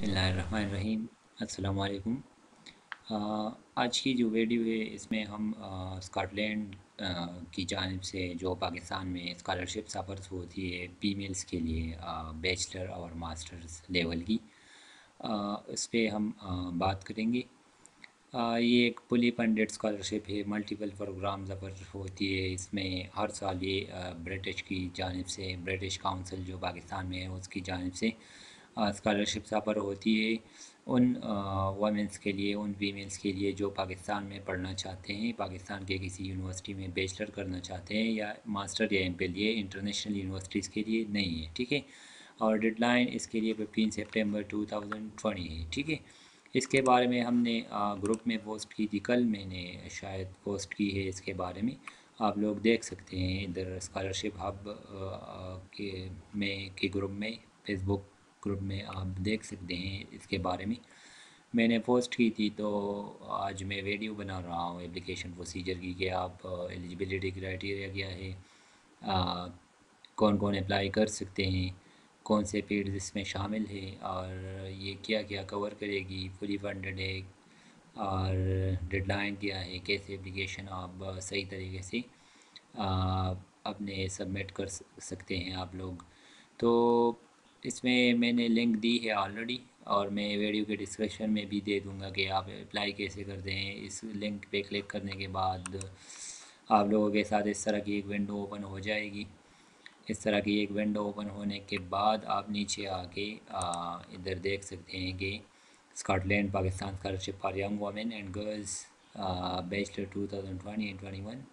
बसमीम अल्लाम आज की जो वीडियो है इसमें हम स्कॉटलैंड की जानब से जो पाकिस्तान में स्कॉलरशिप सफ़र्स होती है फीमेल्स के लिए बैचलर और मास्टर्स लेवल की। आ, इस पर हम आ, बात करेंगे। आ, ये एक पुली फंडेड स्कॉलरशिप है मल्टीपल प्रोग्राम पर होती है। इसमें हर साल ये ब्रिटिश की जानब से ब्रिटिश काउंसिल जो पाकिस्तान में है उसकी जानब से स्कॉलरशिप सफ़र होती है उन वमेंस के लिए, उन वीमेंस के लिए जो पाकिस्तान में पढ़ना चाहते हैं, पाकिस्तान के किसी यूनिवर्सिटी में बैचलर करना चाहते हैं या मास्टर या एम लिए इंटरनेशनल यूनिवर्सिटीज़ के लिए नहीं है, ठीक है? और डेडलाइन इसके लिए फिफ्टीन सेप्टेम्बर टू है, ठीक है? इसके बारे में हमने ग्रुप में पोस्ट की थी, कल मैंने शायद पोस्ट की है इसके बारे में, आप लोग देख सकते हैं, इधर स्कॉलरशिप हब के में, के ग्रुप में फेसबुक ग्रुप में आप देख सकते हैं इसके बारे में। मैंने पोस्ट की थी तो आज मैं वीडियो बना रहा हूँ एप्लीकेशन प्रोसीजर की कि आप एलिजिबिलिटी क्राइटेरिया क्या है आ, कौन कौन अप्लाई कर सकते हैं कौन से फ़ील्ड इसमें शामिल है और ये क्या क्या कवर करेगी फुली फंडेड है और डेडलाइन क्या है कैसे एप्लीकेशन आप सही तरीके से आ, अपने सबमिट कर सकते हैं आप लोग। तो इसमें मैंने लिंक दी है ऑलरेडी और मैं वीडियो के डिस्क्रिप्शन में भी दे दूँगा कि आप अप्लाई कैसे कर दें इस लिंक पे क्लिक करने के बाद आप लोगों के साथ इस तरह की एक विंडो ओपन हो जाएगी। इस तरह की एक विंडो ओपन होने के बाद आप नीचे आके इधर देख सकते हैं कि Scotland Pakistan scholarship for young women and girls bachelor two thousand twenty and twenty one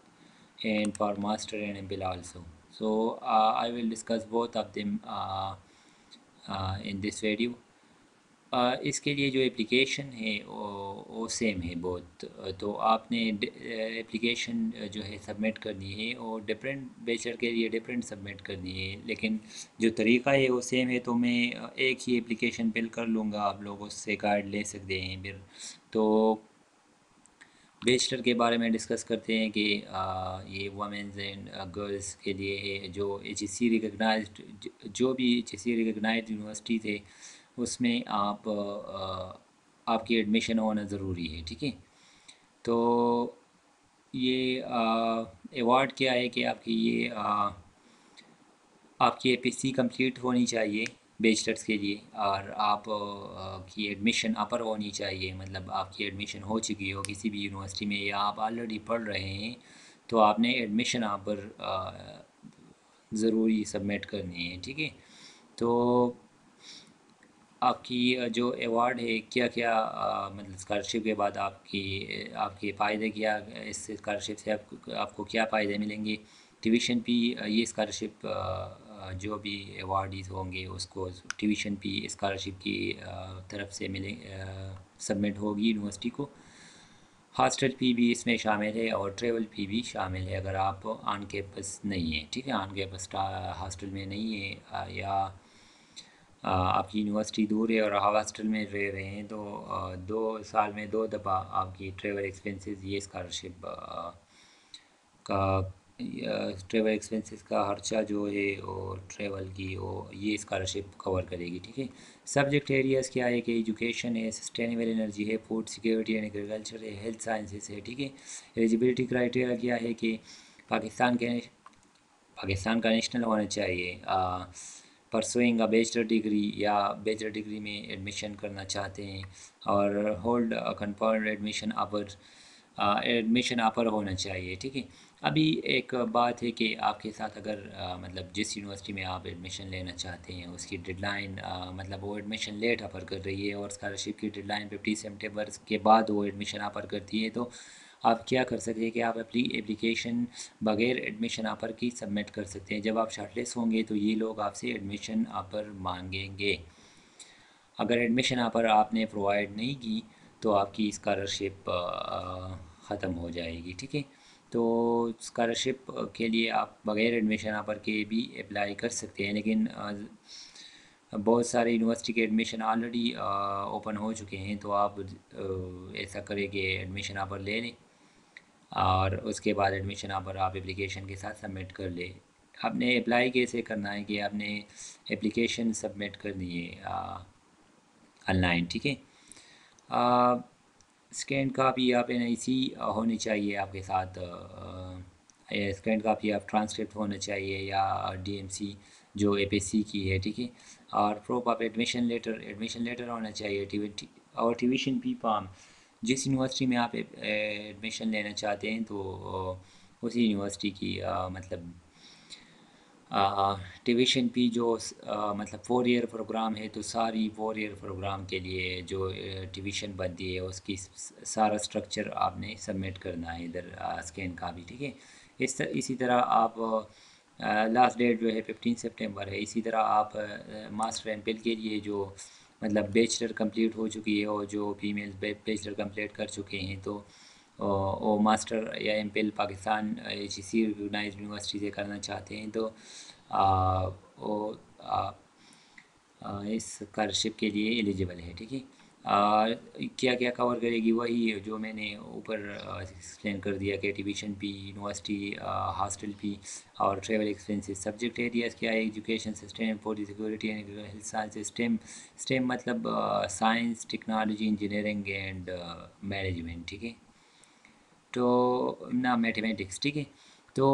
and for master and M also so I will discuss both of them in this video इसके लिए जो application है वो same है बहुत तो आपने application जो है सबमिट करनी है और डिफरेंट बेचर के लिए डिफरेंट सबमिट करनी है. लेकिन जो तरीका है, वो सेम है तो मैं एक ही एप्लीकेशन बिल कर लूँगा। आप लोग उससे कार्ड ले सकते हैं फिर। तो बेचलर के बारे में डिस्कस करते हैं कि ये वमेंस एंड गर्ल्स के लिए जो एच सी रिकगनाइज जो भी एच सी रिकगनाइज यूनिवर्सिटी थे उसमें आप आपकी एडमिशन होना ज़रूरी है ठीक है? तो ये अवार्ड क्या है कि आपकी ये आ, आपकी ए पी सी कंप्लीट होनी चाहिए बेचलर्स के लिए और आप की एडमिशन अपर होनी चाहिए मतलब आपकी एडमिशन हो चुकी हो किसी भी यूनिवर्सिटी में या आप ऑलरेडी पढ़ रहे हैं तो आपने एडमिशन अपर ज़रूरी सबमिट करनी है ठीक है? तो आपकी जो अवार्ड है क्या क्या आ, मतलब स्कॉलरशिप के बाद आपकी आपके फ़ायदे क्या इस स्कॉलरशिप से आप, आपको क्या फ़ायदे मिलेंगे? ट्यूशन भी ये स्कॉलरशिप जो भी अवार्डीज़ होंगे, उसको ट्यूशन फ़ी स्कॉलरशिप की तरफ़ से मिले सबमिट होगी यूनिवर्सिटी को। हॉस्टल फ़ी भी इसमें शामिल है और ट्रेवल फ़ी भी शामिल है, अगर आप ऑन कैंपस नहीं है, ठीक है? ऑन कैंपस हॉस्टल में नहीं है या आपकी यूनिवर्सिटी दूर है और हॉस्टल में रह रहे हैं तो दो साल में दो दफ़ा आपकी ट्रेवल एक्सपेंसेस ये स्कॉलरशिप का ट्रेवल एक्सपेंसेस का खर्चा जो है और ट्रेवल की वो ये स्कॉलरशिप कवर करेगी, ठीक है? सब्जेक्ट एरियाज़ क्या है कि एजुकेशन है सस्टेनेबल एनर्जी है फ़ूड सिक्योरिटी एंड एग्रीकल्चर है हेल्थ साइंसेस है, ठीक है? एलिजिबिलिटी क्राइटेरिया क्या है कि पाकिस्तान के पाकिस्तान का नेशनल होना चाहिए परसोइंग अ बैचलर डिग्री या बैचलर डिग्री में एडमिशन करना चाहते हैं और hold confirm admission offer admission offer होना चाहिए, ठीक है? अभी एक बात है कि आपके साथ अगर आ, मतलब जिस यूनिवर्सिटी में आप एडमिशन लेना चाहते हैं उसकी डेडलाइन मतलब वो एडमिशन लेट अपर कर रही है और स्कॉलरशिप की डेडलाइन फिफ्टी सेप्टेम्बर के बाद वो एडमिशन अपर करती है तो आप क्या कर सकते हैं कि आप अपनी एप्लीकेशन बगैर एडमिशन अपर की सबमिट कर सकते हैं। जब आप शार्टलिस्ट होंगे तो ये लोग आपसे एडमिशन अपर मांगेंगे। अगर एडमिशन अपर आपने प्रोवाइड नहीं की तो आपकी स्कॉलरशिप ख़त्म हो जाएगी ठीक है? तो स्कॉलरशिप के लिए आप बग़ैर एडमिशन पर के भी अप्लाई कर सकते हैं, लेकिन बहुत सारे यूनिवर्सिटी के एडमिशन ऑलरेडी ओपन हो चुके हैं तो आप ऐसा करें कि एडमिशन पर ले लें, और उसके बाद एडमिशन पर आप एप्लीकेशन के साथ सबमिट कर लें। आपने अप्लाई कैसे करना है कि आपने एप्लीकेशन सबमिट करनी है ऑनलाइन ठीक है? स्कैन कापी आप एन होनी चाहिए आपके साथ स्कैन कापी आप ट्रांसक्रिप्ट होना चाहिए या डीएमसी जो एपीसी की है ठीक है? और प्रूफ आप एडमिशन लेटर एडमिशन लेटर होना चाहिए और ट्यूशन पी पाम जिस यूनिवर्सिटी में आप एडमिशन लेना चाहते हैं तो उसी यूनिवर्सिटी की आ, मतलब ट्यूशन पी जो आ, मतलब फोर ईयर प्रोग्राम है तो सारी फोर ईयर प्रोग्राम के लिए जो ट्यूशन बनती है उसकी सारा स्ट्रक्चर आपने सबमिट करना है इधर स्कैन का भी ठीक है? इस तर, इसी तरह आप लास्ट डेट जो है फिफ्टीन सितंबर है इसी तरह आप मास्टर एम के लिए जो मतलब बेचलर कंप्लीट हो चुकी है और जो फीमेल बेचलर कंप्लीट कर चुके हैं तो वो मास्टर या M Pakistan, H C recognize university से करना चाहते हैं तो वो इस स्कॉलरशिप के लिए एलिजिबल है, ठीक है? क्या क्या कवर करेगी वही जो मैंने ऊपर एक्सप्लेन कर दिया कि tuition fee university hostel fee और ट्रेवल एक्सपेंसेस सब्जेक्ट एरियाज़ क्या है? Education system for security and health science stem stem मतलब science technology engineering and management ठीक है? तो ना मैथमेटिक्स ठीक है? तो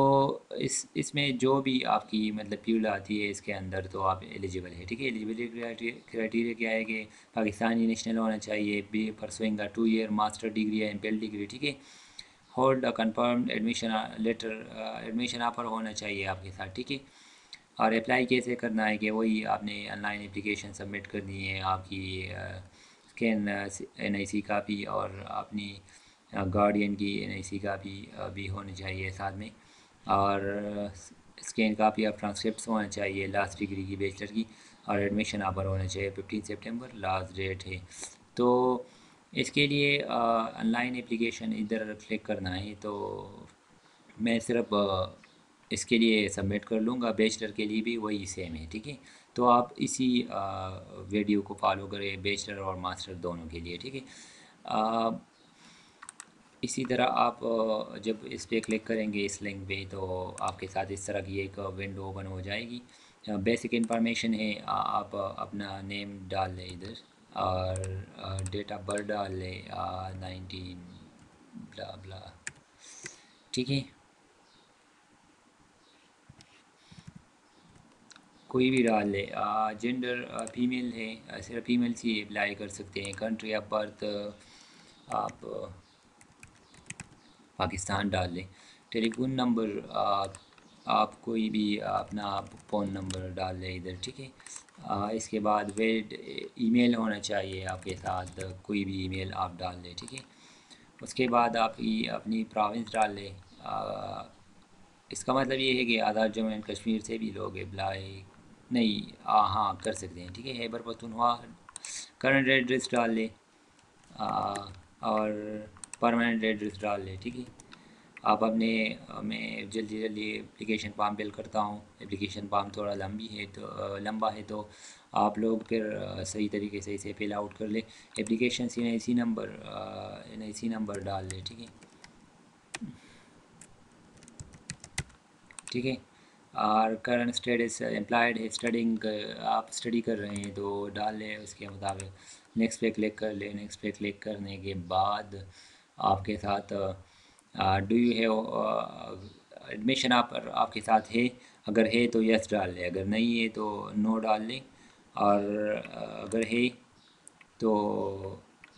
इस, इसमें जो भी आपकी मतलब फ्यूल आती है, इसके अंदर तो आप एलिजिबल है, ठीक है? एलिजिबिलिटी क्राइटेरिया क्या है कि पाकिस्तानी नेशनल होना चाहिए be pursuing two year master degree या एम डिग्री ठीक है? Hold confirm admission letter admission offer होना चाहिए आपके साथ, ठीक है? और अप्लाई कैसे करना है कि वही आपने ऑनलाइन एप्लीकेशन सबमिट करनी है, आपकी scan N I C copy और अपनी गार्डियन की एन आई सी का भी भी होनी चाहिए साथ में। और स्कैन कापी ऑफ़ ट्रांसक्रिप्ट होना चाहिए लास्ट डिग्री की बैचलर की और एडमिशन ऑफ़र होना चाहिए फिफ्टीन सितंबर लास्ट डेट है। तो इसके लिए ऑनलाइन एप्लीकेशन इधर क्लिक करना है तो मैं सिर्फ़ इसके लिए सबमिट कर लूँगा बैचलर के लिए भी वही सेम है, ठीक है? तो आप इसी वीडियो को फॉलो करें बैचलर और मास्टर दोनों के लिए, ठीक है? इसी तरह आप जब इस पर क्लिक करेंगे इस लिंक पे तो आपके साथ इस तरह की एक विंडो ओपन हो जाएगी। बेसिक इन्फॉर्मेशन है आप अपना नेम डाल लें इधर, और डेट ऑफ़ बर्थ डाल लें नाइनटीन ब्ला ब्ला ठीक है? कोई भी डाल ले। जेंडर फीमेल है सिर्फ़ फीमेल से अप्लाई कर सकते हैं। कंट्री ऑफ़ बर्थ आप पाकिस्तान डाल लें। टेलीफोन नंबर, आप आप कोई भी अपना फ़ोन नंबर डाल लें इधर, ठीक है? इसके बाद वेड ईमेल होना चाहिए आपके साथ, कोई भी ईमेल आप डाल लें, ठीक है? उसके बाद आप अपनी प्रोविंस डाल लें। इसका मतलब ये है कि आधार जम्मू एंड कश्मीर से भी लोग अप्लाई नहीं हाँ कर सकते हैं, ठीक है? हैबर पख्तूनख्वा करंट एड्रेस डाल लें। और परमानेंट एड्रेस डाल लें, ठीक है? आप अपने मैं जल्दी जल्दी एप्लीकेशन फॉर्म फिल करता हूँ। एप्लीकेशन फॉर्म थोड़ा लंबी है तो लंबा है तो आप लोग फिर सही तरीके से इसे फिल आउट कर ले। Application C N C number N C number डाल लें, ठीक है? ठीक है? और करंट स्टेटस एम्प्लॉयड है स्टडिंग आप स्टडी कर रहे हैं तो डाल लें उसके मुताबिक। नेक्स्ट पे क्लिक कर लें नेक्स्ट पे क्लिक करने के बाद आपके साथ डू यू हैव एडमिशन आप, आपके साथ है? अगर है तो यस डाल लें, अगर नहीं है तो नो डाल लें। और अगर है तो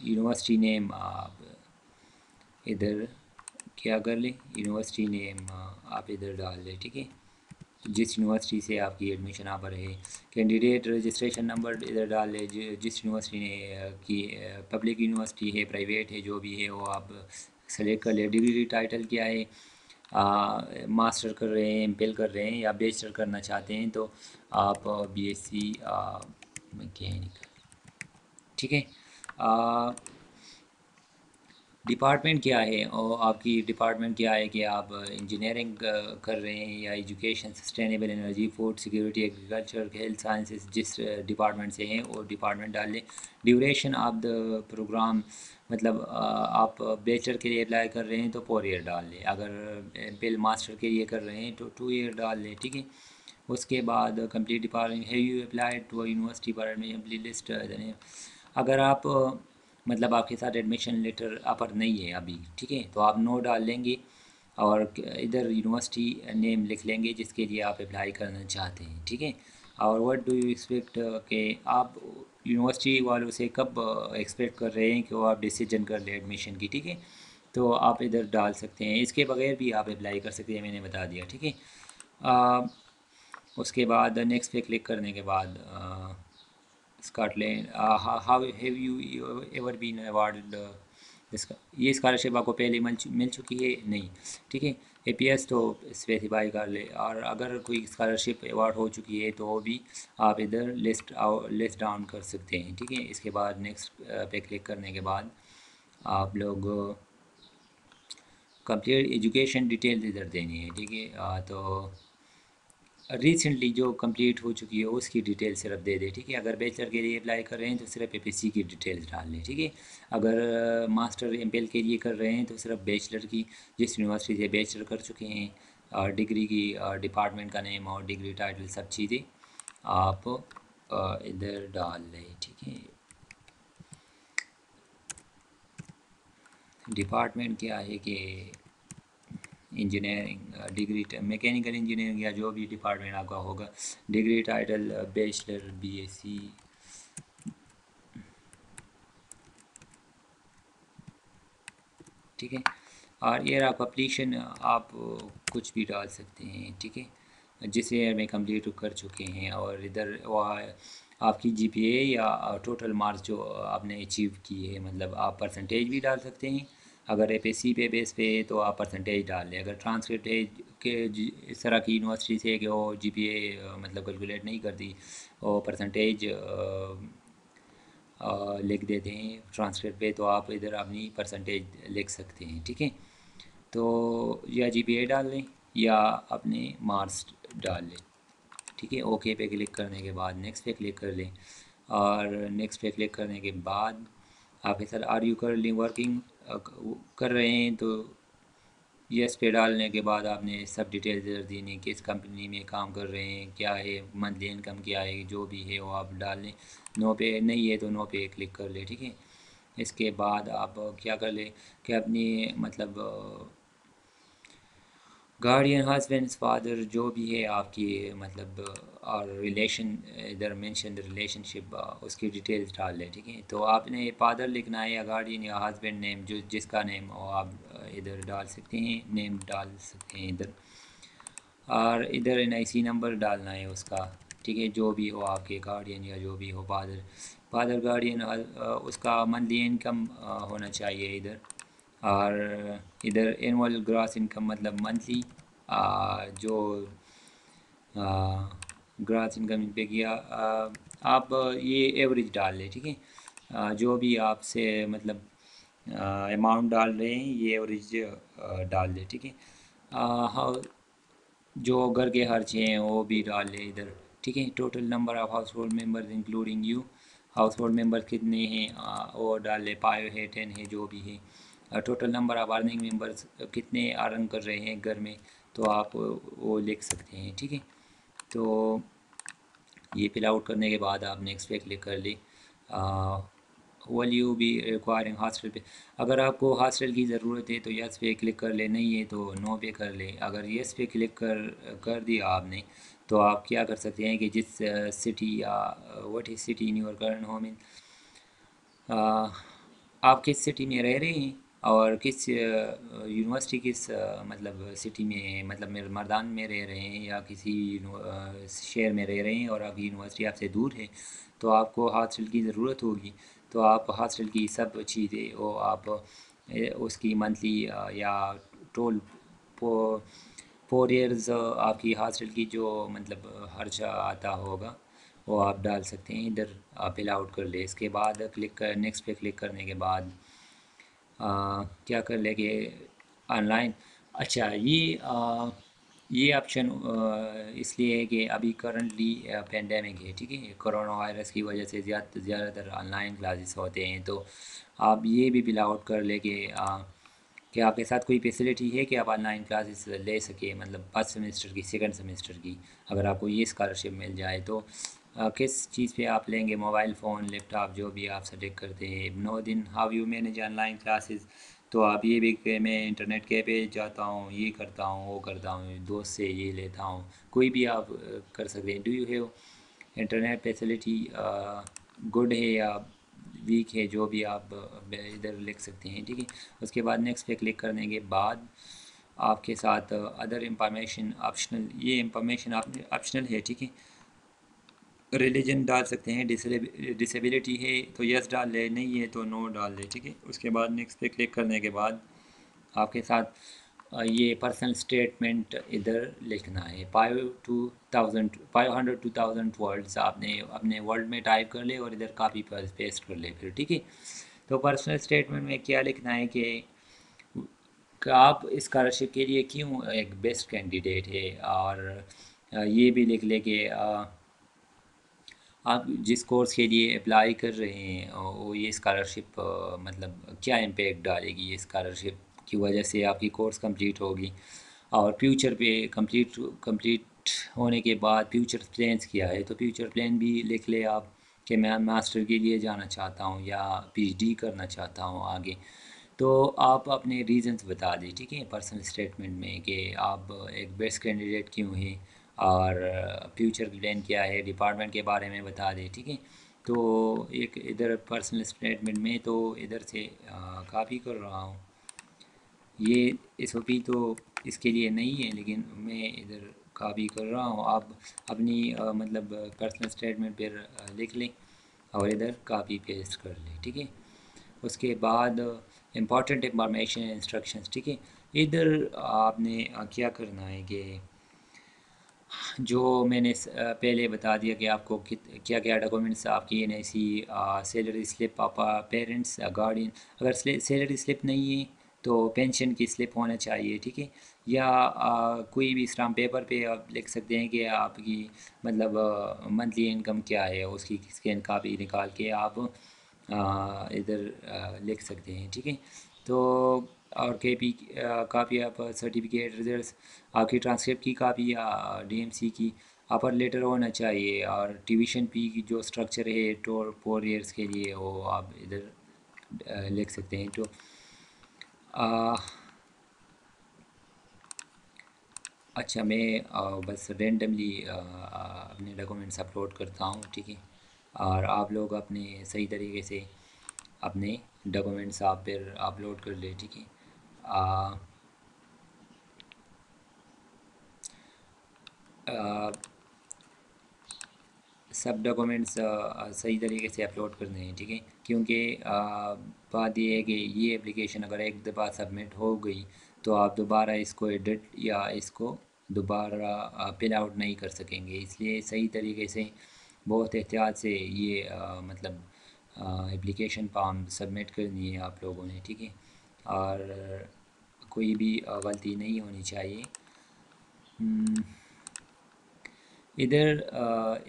यूनिवर्सिटी नेम आप इधर क्या कर लें? यूनिवर्सिटी नेम आप इधर डाल लें, ठीक है? जिस यूनिवर्सिटी से आपकी एडमिशन आप है कैंडिडेट रजिस्ट्रेशन नंबर इधर डाल लें जिस यूनिवर्सिटी ने की पब्लिक यूनिवर्सिटी है प्राइवेट है जो भी है वो आप सेलेक्ट कर लिया डिग्री टाइटल क्या है? आ, मास्टर कर रहे हैं एम कर रहे हैं या बेचलर करना चाहते हैं तो आप बी एस सी ठीक है? डिपार्टमेंट क्या है और आपकी डिपार्टमेंट क्या है कि आप इंजीनियरिंग कर रहे हैं या education sustainable energy food security agriculture health sciences जिस डिपार्टमेंट से हैं वो डिपार्टमेंट डाल लें। ड्यूरेशन ऑफ़ द प्रोग्राम मतलब आप बैचलर के लिए अप्लाई कर रहे हैं तो फोर ईयर डाल लें। अगर एम मास्टर के लिए कर रहे हैं तो टू ईयर डाल लें, ठीक है? उसके बाद कंप्लीट डिपार्टमेंट है यू अप्लाई टू यूनिवर्सिटी पर? लिस्ट अगर आप मतलब आपके साथ एडमिशन लेटर अपर नहीं है अभी, ठीक है? तो आप नो डाल लेंगे और इधर यूनिवर्सिटी नेम लिख लेंगे जिसके लिए आप अप्लाई करना चाहते हैं, ठीक है? और व्हाट डू यू एक्सपेक्ट के आप यूनिवर्सिटी वालों से कब एक्सपेक्ट कर रहे हैं कि वो आप डिसीज़न कर लें एडमिशन की, ठीक है? तो आप इधर डाल सकते हैं। इसके बगैर भी आप अप्लाई कर सकते हैं, मैंने बता दिया, ठीक है? उसके बाद नेक्स्ट पे क्लिक करने के बाद Scotland how have you ever been award ये स्कॉलरशिप आपको पहले मिल मिल चुकी है? नहीं। ठीक है? ए पी एस तो स्पेसिफाई कर ले। और अगर कोई स्कॉलरशिप अवार्ड हो चुकी है तो वो भी आप इधर लिस्ट लिस्ट डाउन कर सकते हैं। ठीक है? इसके बाद नेक्स्ट पे क्लिक करने के बाद आप लोग कंप्लीट एजुकेशन डिटेल्स इधर देनी है। ठीक है? तो रिसेंटली जो कंप्लीट हो चुकी है, उसकी डिटेल सिर्फ़ दे दे, ठीक है? अगर बैचलर के लिए अप्लाई कर रहे हैं तो सिर्फ़ ए की डिटेल्स डाल लें ठीक है? अगर मास्टर एमपीएल के लिए कर रहे हैं तो सिर्फ़ बैचलर की, जिस यूनिवर्सिटी से बैचलर कर चुके हैं और डिग्री की डिपार्टमेंट का नेम और डिग्री टाइटल सब चीज़ें आप इधर डाल लें, ठीक है? डिपार्टमेंट क्या है कि इंजीनियरिंग डिग्री मैकेनिकल इंजीनियरिंग या जो भी डिपार्टमेंट आपका होगा डिग्री टाइटल बैचलर बीएससी ठीक है? और एयर आप अप्लीशन आप कुछ भी डाल सकते हैं, ठीक है? जिस ईयर में कंप्लीट कर चुके हैं और इधर वह आपकी जीपीए या टोटल मार्क्स जो आपने अचीव किए हैं मतलब आप परसेंटेज भी डाल सकते हैं अगर ए पे सी पे बेस पे तो आप परसेंटेज डाल लें। अगर ट्रांसक्रिप्ट है के इस तरह की यूनिवर्सिटी से कि वो जीपीए मतलब कैलकुलेट नहीं करती, वो परसेंटेज लिख देते हैं। ट्रांसक्रिप्ट पे तो आप इधर अपनी परसेंटेज लिख सकते हैं, ठीक है? तो या जीपीए डाल लें या अपने मार्क्स डाल लें, ठीक है? ओके पे क्लिक करने के बाद नेक्स्ट पे क्लिक कर लें। और नेक्स्ट पे क्लिक करने के बाद आपके साथ आर यू करली वर्किंग कर रहे हैं तो यस पे डालने के बाद आपने सब डिटेल्स दे देनी किस कंपनी में काम कर रहे हैं, क्या है मंथली इनकम क्या है, जो भी है वो आप डाल लें। नो पे नहीं है तो नो पे क्लिक कर ले, ठीक है? इसके बाद आप क्या कर ले कि अपनी मतलब गार्डियन हस्बैंड फादर जो भी है आपकी मतलब और रिलेशन इधर मेंशन रिलेशनशिप उसकी डिटेल्स डाल लें ठीक है? तो आपने फादर लिखना है या गार्डियन या हस्बैंड नेम जो, जिसका नेम हो, आप, इधर डाल सकते हैं नेम डाल सकते हैं इधर। और इधर एन आई सी नंबर डालना है उसका, ठीक है? जो भी हो आपके गार्डियन या जो भी हो फादर फादर गार्डियन उसका मंथली इनकम होना चाहिए इधर। और इधर एनुअल ग्रॉस इनकम मतलब मंथली जो ग्रास इनकम इन पे किया आप ये एवरेज डाल लें, ठीक है? जो भी आपसे मतलब अमाउंट डाल रहे हैं, ये एवरेज डाल लें, ठीक है? हाँ जो घर के खर्चे हैं, वो भी डाल लें इधर, ठीक है? Total number of household members including you household member कितने हैं वो डाल लें फाइव है टेन है, जो भी है। Total number of earning members कितने अर्न कर रहे हैं घर में तो आप वो लिख सकते हैं, ठीक है? तो ये फिल आउट करने के बाद आप नेक्स्ट पे क्लिक कर ली। वल यू बी रिक्वायरिंग हॉस्टल पे। अगर आपको हॉस्टल की ज़रूरत है तो यस पे क्लिक कर ले, नहीं है तो नो पे कर ले। अगर यस पे क्लिक कर कर दिया आपने तो आप क्या कर सकते हैं कि जिस सिटी या what is city in your current home in आप किस सिटी में रह रहे हैं? और किस यूनिवर्सिटी किस मतलब सिटी में मतलब मेरे, मरदान में रह रहे हैं या किसी शहर में रह रहे हैं और आपकी यूनिवर्सिटी आपसे दूर है तो आपको हॉस्टल की ज़रूरत होगी। तो आप हॉस्टल की सब चीज़ें वो आप उसकी मंथली या टोल फोर ईयर्स आपकी हॉस्टल की जो मतलब खर्चा आता होगा, वो आप डाल सकते हैं। इधर आप फिल आउट कर ले। इसके बाद क्लिक कर नेक्स्ट पे क्लिक करने के बाद क्या कर लेंगे ऑनलाइन अच्छा ये आ, ये ऑप्शन इसलिए है कि अभी करंटली पेंडेमिक है ठीक है? कोरोना वायरस की वजह से ज़्यादा ज़्यादातर ऑनलाइन क्लासेस होते हैं तो आप ये भी बिल आउट कर ले कि कि आपके साथ कोई फैसिलिटी है कि आप ऑनलाइन क्लासेस ले सके मतलब फ़र्स्ट सेमेस्टर की सेकंड सेमेस्टर की अगर आपको ये स्कॉलरशिप मिल जाए तो किस चीज़ पे आप लेंगे? मोबाइल, फ़ोन, लैपटॉप, जो भी आप सजेक्ट करते हैं। नौ दिन, how you manage online classes? तो आप ये भी कि मैं इंटरनेट के पे जाता हूँ, ये करता हूँ, वो करता हूँ, दोस्त से ये लेता हूँ। कोई भी आप कर सकते हैं। Do you have internet facility good है या वीक है? जो भी आप इधर लिख सकते हैं, ठीक है? उसके बाद नेक्स्ट पे क्लिक करने के बाद आपके साथ अदर इंफॉर्मेशन ऑप्शनल ये इंफॉर्मेशन आप ऑप्शनल है, ठीक है? रिलीजन डाल सकते हैं डिसेबिलिटी है तो यस डाल ले, नहीं है तो नो डाल ले, ठीक है? उसके बाद नेक्स्ट पे क्लिक करने के बाद आपके साथ ये पर्सनल स्टेटमेंट इधर लिखना है। Five to thousand five hundred to thousand words आपने, अपने वर्ड में टाइप कर ले और इधर कापी पर पेस्ट कर ले फिर, ठीक है? तो पर्सनल स्टेटमेंट में क्या लिखना है कि आप स्कॉलरशिप के लिए क्यों एक बेस्ट कैंडिडेट है? और ये भी लिख ले कि आप जिस कोर्स के लिए अप्लाई कर रहे हैं, वो ये स्कॉलरशिप मतलब क्या इम्पेक्ट डालेगी ये स्कॉलरशिप की वजह से आपकी कोर्स कंप्लीट होगी? और फ्यूचर पे कंप्लीट कंप्लीट होने के बाद फ्यूचर प्लान्स किया है? तो फ्यूचर प्लान भी लिख ले आप कि मैं मास्टर के लिए जाना चाहता हूँ या पीएचडी करना चाहता हूँ आगे। तो आप अपने रीज़न्स बता दें, ठीक है? पर्सनल स्टेटमेंट में कि आप एक बेस्ट कैंडिडेट क्यों हैं? और फ्यूचर प्लान क्या है डिपार्टमेंट के बारे में बता दें ठीक है? तो एक इधर पर्सनल स्टेटमेंट में तो इधर से काफ़ी कर रहा हूँ। ये एसओपी तो इसके लिए नहीं है लेकिन मैं इधर कापी कर रहा हूँ। आप अपनी आ, मतलब पर्सनल स्टेटमेंट पर लिख लें और इधर कापी पेस्ट कर लें ठीक है? उसके बाद इंपॉर्टेंट इंफॉर्मेशन इंस्ट्रक्शंस ठीक है? इधर आपने क्या करना है कि जो मैंने पहले बता दिया कि आपको क्या क्या डॉक्यूमेंट्स आपकी N I C salary slip पापा पेरेंट्स गार्डियन अगर सैलरी स्लिप नहीं है तो पेंशन की स्लिप होना चाहिए ठीक है? या आ, कोई भी स्टाम्प पेपर पे आप लिख सकते हैं कि आपकी मतलब मंथली इनकम क्या है उसकी स्कैन कापी निकाल के आप इधर लिख सकते हैं ठीक है? तो और के पी कापी आप सर्टिफिकेट रिज़ल्ट आपकी ट्रांसक्रिप्ट की कापी या डीएमसी की अपर लेटर होना चाहिए और ट्यूशन पी की जो स्ट्रक्चर है टोर फोर ईयर्स के लिए वो आप इधर लिख सकते हैं। तो आ, अच्छा मैं आ, बस रेंडमली अपने डॉक्यूमेंट्स अपलोड करता हूँ ठीक है? और आप लोग अपने सही तरीके से अपने डॉक्यूमेंट्स आप फिर अपलोड कर ले ठीक है? सब डॉक्यूमेंट्स सही तरीके से अपलोड करने हैं ठीक है? क्योंकि बात ये है कि ये एप्लीकेशन अगर एक दफ़ा सबमिट हो गई तो आप दोबारा इसको एडिट या इसको दोबारा फिल आउट नहीं कर सकेंगे। इसलिए सही तरीके से बहुत एहतियात से ये आ, मतलब एप्लीकेशन फॉर्म सबमिट करनी है आप लोगों ने ठीक है? और कोई भी गलती नहीं होनी चाहिए। हम्म, इधर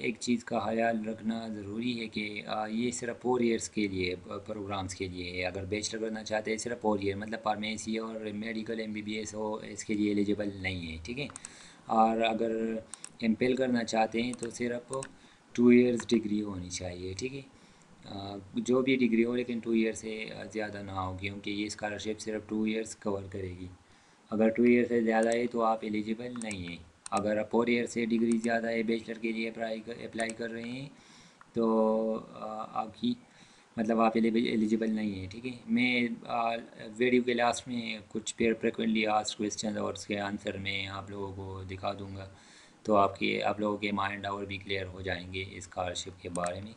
एक चीज़ का ख्याल रखना ज़रूरी है कि ये सिर्फ़ फोर ईयर्स के लिए प्रोग्राम्स के लिए है। अगर बैचलर करना चाहते हैं सिर्फ़ फोर ईयर मतलब फार्मेसी और मेडिकल एमबीबीएस हो इसके लिए एलिजिबल नहीं है ठीक है? और अगर एम करना चाहते हैं तो सिर्फ़ टू इयर्स डिग्री होनी चाहिए ठीक है? जो भी डिग्री हो, लेकिन टू ईयर से ज़्यादा ना हो क्योंकि ये स्कॉलरशिप सिर्फ़ टू ईयर्स कवर करेगी। अगर टू ईयर से ज़्यादा है तो आप एलिजिबल नहीं है। अगर आप फोर ईयर से डिग्री ज़्यादा है बैचलर के लिए अप्लाई कर अप्लाई कर रहे हैं तो आपकी मतलब आप एलिजिबल नहीं है, ठीक है? मैं वीडियो के लास्ट में कुछ पेयर फ्रिक्वेंटली आस्ट क्वेश्चन और उसके आंसर में आप लोगों को दिखा दूँगा। तो आपके, आप लोगों के माइंड और भी क्लियर हो जाएँगे स्कॉलरशिप के बारे में।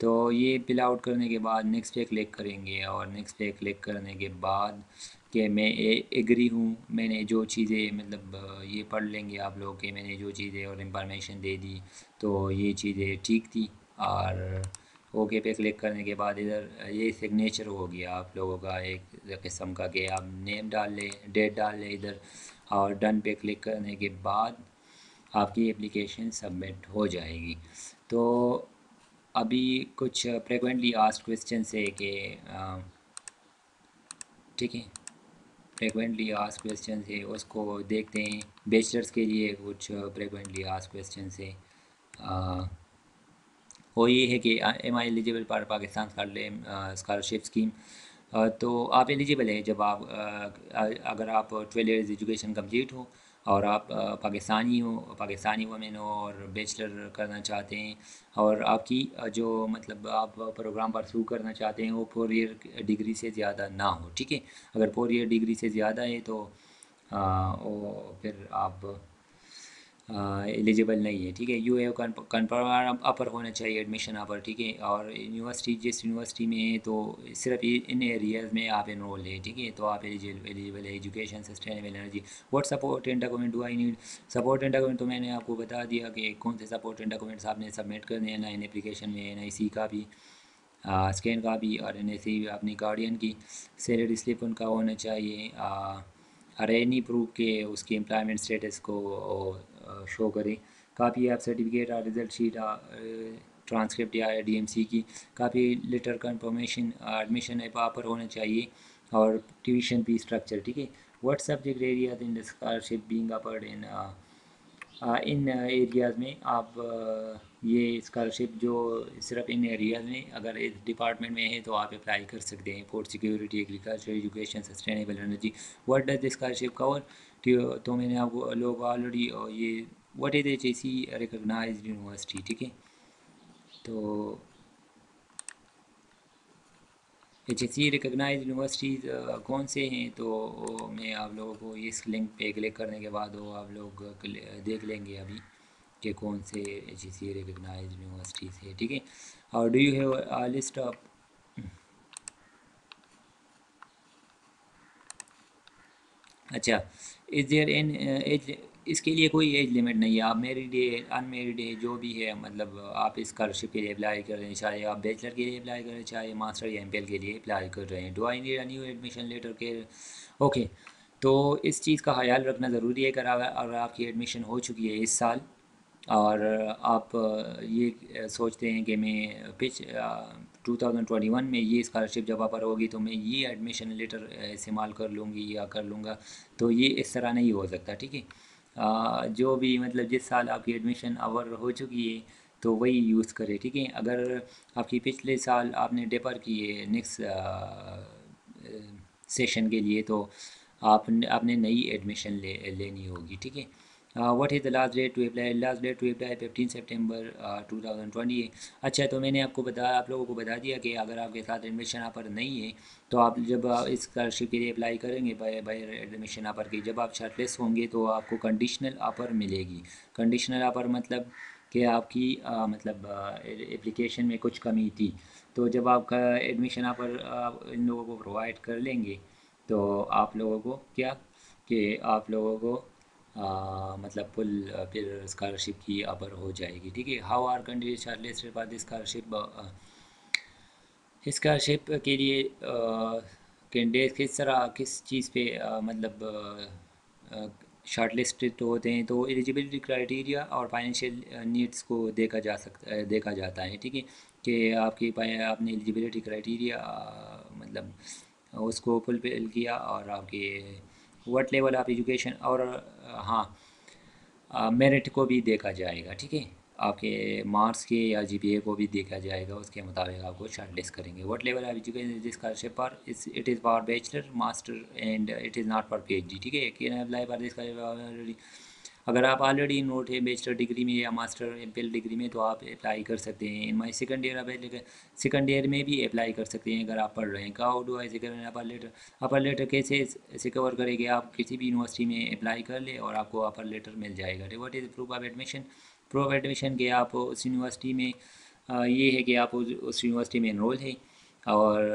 तो ये फिल आउट करने के बाद नेक्स्ट पे क्लिक करेंगे और नेक्स्ट पे क्लिक करने के बाद कि मैं एग्री हूँ, मैंने जो चीज़ें मतलब ये पढ़ लेंगे आप लोग कि मैंने जो चीज़ें और इंफॉर्मेशन दे दी तो ये चीज़ें ठीक थी और ओके पे क्लिक करने के बाद इधर ये सिग्नेचर हो गया आप लोगों का एक किस्म का कि आप नेम डाल लें डेट डाल लें इधर और डन पे क्लिक करने के बाद आपकी एप्लीकेशन सबमिट हो जाएगी। तो अभी कुछ फ्रिक्वेंटली आस्ट क्वेश्चन है कि ठीक है फ्रिक्वेंटली आस्ट क्वेश्चन है, उसको देखते हैं। बेचलर्स के लिए कुछ फ्रिक्वेंटली आस्ट क्वेश्चन है। वो ये है कि एम आई एलिजिबल पर पाकिस्तान स्कॉलरशिप स्कीम तो आप एलिजिबल है जब आप अगर आप ट्वेल्व ईयर्स एजुकेशन कंप्लीट हो और आप पाकिस्तानी हो, पाकिस्तानी वमेन हो और बैचलर करना चाहते हैं और आपकी जो मतलब आप प्रोग्राम परसू करना चाहते हैं वो फोर ईयर डिग्री से ज़्यादा ना हो, ठीक है? अगर फोर ईयर डिग्री से ज़्यादा है तो वो फिर आप एलिजिबल नहीं है, ठीक है? यू ए कन्फर्म अपर होना चाहिए एडमिशन अपर ठीक है? और यूनिवर्सिटी जिस यूनिवर्सिटी में है तो सिर्फ़ इन एरियाज़ में आप इनरोल है, ठीक है? तो आप एलिजिबल है education sustainable energy what support and document do I need support and document तो मैंने आपको बता दिया कि कौन से सपोर्ट एंड डॉक्यूमेंट्स आपने सबमिट करने हैं नाइन एप्लीकेशन में एन आई सी का भी स्कैन का भी और एन आई सी अपनी गार्डियन की सैलरी स्लिप उनका होना चाहिए और एनी प्रूफ के उसकी एम्प्लॉयमेंट स्टेटस को शो करें। काफ़ी आप सर्टिफिकेट और रिज़ल्ट शीट आ ट्रांसक्रिप्ट या डीएमसी की काफ़ी लेटर कन्फर्मेशन एडमिशन है पर होना चाहिए और ट्यूशन फ़ी स्ट्रक्चर ठीक है? What subject areas in scholarship being offered in in areas में आप ये स्कॉलरशिप जो सिर्फ़ इन एरियाज़ में अगर इस डिपार्टमेंट में है तो आप अप्लाई कर सकते हैं। Food security agriculture education sustainable energy what does scholarship cover तो मैंने आपको लोग ऑलरेडी ये what is H A C recognize university ठीक है? तो H S C recognize universities कौन से हैं? तो मैं आप लोगों को इस लिंक पे क्लिक करने के बाद, वो आप लोग देख लेंगे अभी कि कौन से H S C recognize universities है, ठीक है? और do you have list of अच्छा इज़ देयर एन एज इसके लिए कोई एज लिमिट नहीं है। आप मेरिड है अनमेरिड है, जो भी है मतलब आप स्कॉलरशिप के लिए अप्लाई कर रहे हैं, चाहे आप बैचलर के लिए अप्लाई कर रहे हैं, चाहे मास्टर या एमपीएल के लिए अप्लाई कर रहे हैं। Do I need a new admission letter के ओके तो इस चीज़ का ख्याल रखना ज़रूरी है, अगर अगर आपकी एडमिशन हो चुकी है इस साल और आप ये सोचते हैं कि मैं पिछ 2021 में ये स्कॉलरशिप जब पर होगी तो मैं ये एडमिशन लेटर इस्तेमाल कर लूँगी या कर लूँगा। तो ये इस तरह नहीं हो सकता, ठीक है? जो भी मतलब जिस साल आपकी एडमिशन अवर हो चुकी है तो वही यूज़ करें, ठीक है? अगर आपकी पिछले साल आपने डेपर की है नेक्स्ट सेशन के लिए तो आप आपने नई एडमिशन ले, लेनी होगी, ठीक है? What is the last date to apply last date to apply fifteen September two thousand twenty अच्छा तो मैंने आपको बताया आप लोगों को बता दिया कि अगर आपके साथ एडमिशन पर नहीं है तो आप जब इस स्कॉलरशिप के लिए अप्लाई करेंगे बाय बाय एडमिशन आपर की जब आप शर्टलेस होंगे तो आपको कंडीशनल ऑफ़र मिलेगी। कंडीशनल ऑफ़र मतलब कि आपकी आ, मतलब एप्लीकेशन में कुछ कमी थी। तो जब आपका एडमिशन ऑफ़र इन लोगों को प्रोवाइड कर लेंगे तो आप लोगों को क्या? कि आप लोगों को आ, मतलब फुल फिर स्कॉलरशिप की अपर हो जाएगी ठीक है? How are candidate shortlisted for this scholarship scholarship के लिए कैंडिडेट किस तरह किस चीज़ पे आ, मतलब लिस्टेड होते हैं तो एलिजिबिलिटी क्राइटेरिया और फाइनेंशियल नीड्स को देखा जा सकता देखा जाता है ठीक है? कि आपकी आपने एलिजिबिलिटी क्राइटेरिया मतलब उसको फुलफिल किया और आपके वट लेवल ऑफ़ एजुकेशन और हाँ मेरिट को भी देखा जाएगा, ठीक है? आपके मार्क्स के या जीपीए को भी देखा जाएगा, उसके मुताबिक आपको शार्ट लिस्ट करेंगे। What level of education scholarship पर it is for bachelor master and it is not for P H D ठीक है? अगर आप ऑलरेडी नोट है बैचलर डिग्री में या मास्टर एम डिग्री में तो आप अप्लाई कर सकते हैं in my second year available second year में भी अप्लाई कर सकते हैं अगर आप पढ़ रहे हैं। Cow do I second offer letter offer letter कैसे ऐसे कवर करेंगे? आप किसी भी यूनिवर्सिटी में अप्लाई कर ले और आपको अपर लेटर मिल जाएगा। What is proof of admission proof of admission के आप उस यूनिवर्सिटी में ये है कि आप उस यूनिवर्सिटी में इनरोल है। और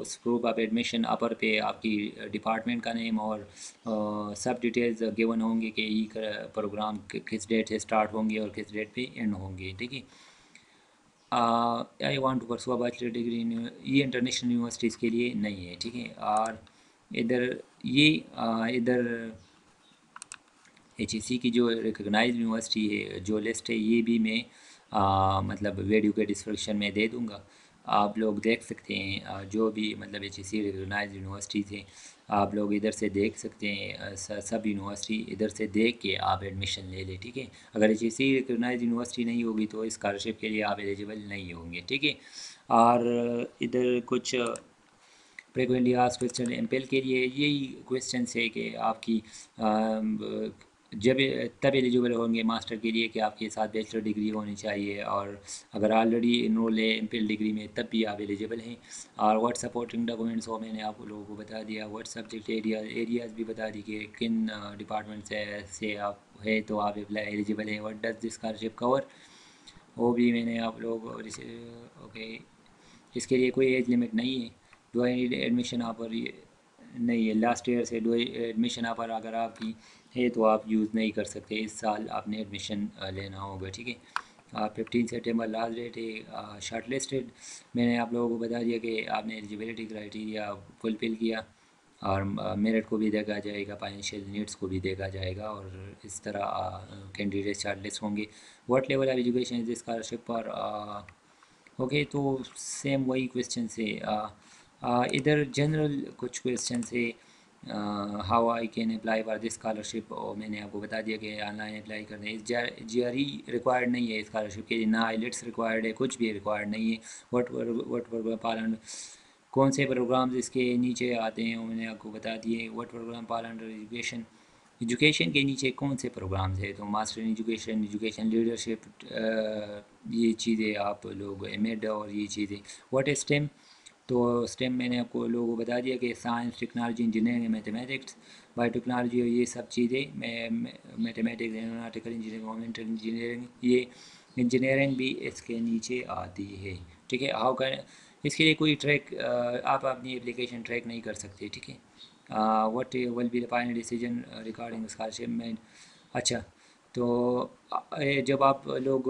उस प्रूफ ऑफ़ एडमिशन अपर पे आपकी डिपार्टमेंट का नेम और सब डिटेल्स गिवन होंगे कि ये प्रोग्राम किस डेट से स्टार्ट होंगे और किस डेट पे एंड होंगे, ठीक है? I want to pursue bachelor degree ये इंटरनेशनल यूनिवर्सिटीज़ के लिए नहीं है, ठीक है? और इधर ये इधर एच की जो रिकगनाइज यूनिवर्सिटी है, जो लिस्ट है, ये भी मैं मतलब वीडियो के डिस्क्रिप्शन में दे दूँगा। आप लोग देख सकते हैं जो भी मतलब एच सी रिकगनाइज यूनिवर्सिटीज़ हैं आप लोग इधर से देख सकते हैं सब यूनिवर्सिटी इधर से देख के आप एडमिशन ले लें, ठीक है? अगर एच सी रिकगनाइज यूनिवर्सिटी नहीं होगी तो स्कॉलरशिप के लिए आप एलिजिबल नहीं होंगे, ठीक है? और इधर कुछ फ्रिक्वेंटली आज क्वेश्चन एम के लिए यही क्वेश्चन है कि आपकी जब तब एलिजिबल होंगे मास्टर के लिए कि आपके साथ बैचलर डिग्री होनी चाहिए और अगर ऑलरेडी इनरोल है एम डिग्री में, तब भी आप एलिजिबल हैं। और व्हाट सपोर्टिंग डॉक्यूमेंट्स हो, मैंने आप लोगों को बता दिया। व्हाट सब्जेक्ट एरिया एरियाज़ भी बता दी कि किन डिपार्टमेंट से से आप है तो आप एलिजिबल हैं। What does this scholarship cover वो भी मैंने आप लोग ओके। इसके लिए कोई एज लिमिट नहीं है। डू एडमिशन आप नहीं है। लास्ट ईयर से डू एडमिशन ऑफ़र अगर आपकी है तो आप यूज़ नहीं कर सकते। इस साल आपने एडमिशन लेना होगा, ठीक है? फिफ्टीन सेप्टेम्बर लास्ट डेट है शॉर्ट लिस्टेड मैंने आप लोगों को बता दिया कि आपने एलिजिबिलिटी क्राइटेरिया फुलफिल किया और मेरिट को भी देखा जाएगा फाइनेंशियल नीड्स को भी देखा जाएगा और इस तरह कैंडिडेट शॉर्ट लिस्ट होंगे। What level of education is scholarship पर ओके तो सेम वही क्वेश्चन से इधर जनरल कुछ क्वेश्चन से how I can apply for this scholarship और मैंने आपको बता दिया कि ऑनलाइन अप्लाई करने जी आर ई रिक्वायर्ड नहीं है स्कॉलरशिप के लिए, ना आईलेट्स रिक्वायर्ड है, कुछ भी रिक्वायर्ड नहीं है। वट वट पालन, कौन से प्रोग्राम्स इसके नीचे आते हैं मैंने आपको बता दिए वट प्रोग्राम पाल अंडर एजुकेशन एजुकेशन के नीचे कौन से प्रोग्राम्स है? तो master in education education leadership ये चीज़ें आप लोग एम और ये चीज़ें। इज़ स्टेम तो स्टेम मैंने आपको लोगों को बता दिया कि science technology engineering mathematics biotechnology और ये सब चीज़ें mathematics aeronautical engineering governmental engineering ये इंजीनियरिंग भी इसके नीचे आती है। ठीक है? हाउ कैन इसके लिए कोई ट्रैक आप अपनी एप्लीकेशन ट्रैक नहीं कर सकते, ठीक है? What will be the final decision regarding scholarship में अच्छा तो जब आप लोग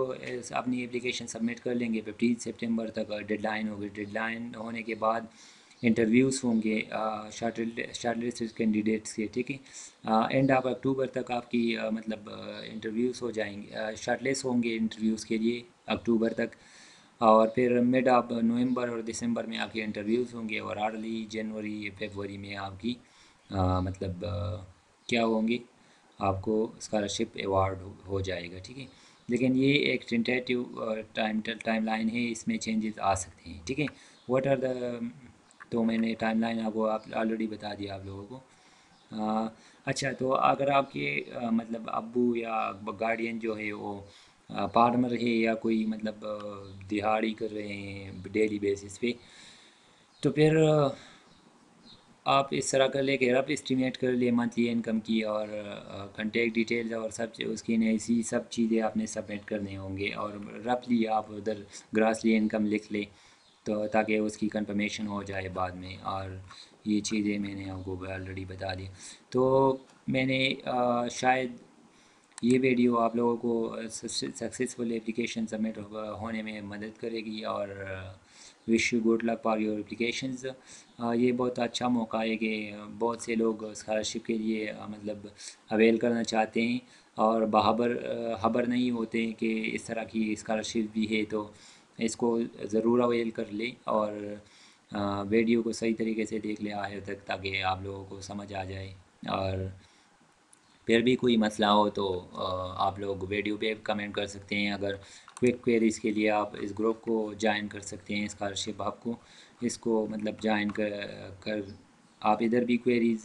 अपनी एप्लीकेशन सबमिट कर लेंगे फिफ्टीन सितंबर तक डेडलाइन होगी। डेडलाइन होने के बाद इंटरव्यूज़ होंगे शार्ट लिस्ट कैंडिडेट्स के ठीक है? एंड ऑफ़ अक्टूबर तक आपकी आ, मतलब इंटरव्यूज़ हो जाएँगे शार्ट लिस्ट होंगे इंटरव्यूज़ के लिए अक्टूबर तक। और फिर मिड ऑफ़ नवंबर और दिसंबर में आपके इंटरव्यूज़ होंगे और अर्ली जनवरी फेबररी में आपकी आ, मतलब आ, क्या होंगे? आपको स्कॉलरशिप अवार्ड हो जाएगा ठीक है? लेकिन ये एक टेंटेटिव टाइम टाइम लाइन है इसमें चेंजेस आ सकते हैं ठीक है? व्हाट आर द तो मैंने टाइम लाइन आपको आप ऑलरेडी बता दिया आप लोगों को। आ, अच्छा तो अगर आपके आ, मतलब अबू या गार्डियन जो है वो फार्मर है या कोई मतलब दिहाड़ी कर रहे हैं डेली बेसिस पे तो फिर आप इस तरह कर ले कि रफ इस्टीमेट कर लिए मंथली इनकम की और कंटेक्ट डिटेल्स और सब उसकी ऐसी सब चीज़ें आपने सबमिट करने होंगे और रफली आप उधर ग्रासली इनकम लिख लें तो ताकि उसकी कंफर्मेशन हो जाए बाद में और ये चीज़ें मैंने आपको ऑलरेडी बता दी। तो मैंने आ, शायद ये वीडियो आप लोगों को सक्सेसफुल एप्लीकेशन सबमिट होने में मदद करेगी और wish you good luck for your application ये बहुत अच्छा मौका है कि बहुत से लोग स्कॉलरशिप के लिए मतलब अवेल करना चाहते हैं और बहाबर खबर नहीं होते हैं कि इस तरह की स्कॉलरशिप भी है तो इसको ज़रूर अवेल कर ले और वीडियो को सही तरीके से देख ले आखिर तक ताकि आप लोगों को समझ आ जाए और फिर भी कोई मसला हो तो आप लोग वीडियो पे कमेंट कर सकते हैं। अगर क्विक क्वेरीज के लिए आप इस ग्रुप को ज्वाइन कर सकते हैं स्कॉलरशिप आपको। इसको मतलब ज्वाइन कर कर आप इधर भी क्वेरीज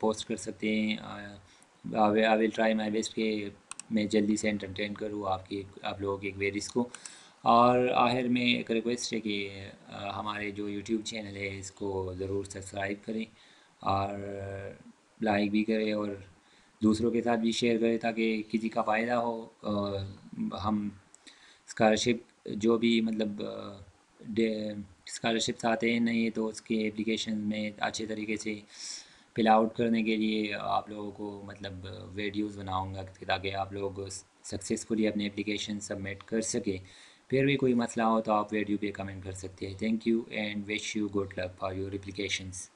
पोस्ट कर सकते हैं। I will try my best के, मैं जल्दी से एंटरटेन करूँ आपकी, आप लोगों की क्वेरीज़ को। और आखिर में एक रिक्वेस्ट है कि हमारे जो यूट्यूब चैनल है, इसको ज़रूर सब्सक्राइब करें और लाइक भी करें और दूसरों के साथ भी शेयर करें ताकि किसी का फ़ायदा हो हम स्कॉलरशिप जो भी मतलब स्कॉलरशिप्स आते हैं नहीं तो उसके एप्लीकेशन में अच्छे तरीके से फिल आउट करने के लिए आप लोगों को मतलब वीडियोस बनाऊँगा ताकि आप लोग सक्सेसफुली अपने एप्लीकेशन सबमिट कर सके। फिर भी कोई मसला हो तो आप वीडियो पे कमेंट कर सकते हैं। Thank you and wish you good luck for your applications